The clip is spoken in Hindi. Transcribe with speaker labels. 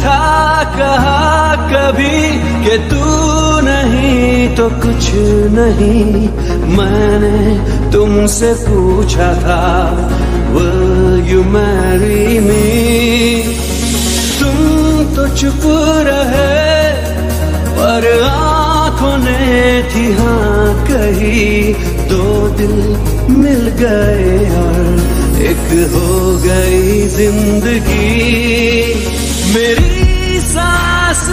Speaker 1: था कहा कभी कि तू नहीं तो कुछ नहीं। मैंने तुमसे पूछा था, Will you marry me? तुम तो चुप रहे, पर आँखों ने थी हाँ कही। दो दिल मिल गए और एक हो गई ज़िंदगी। सांस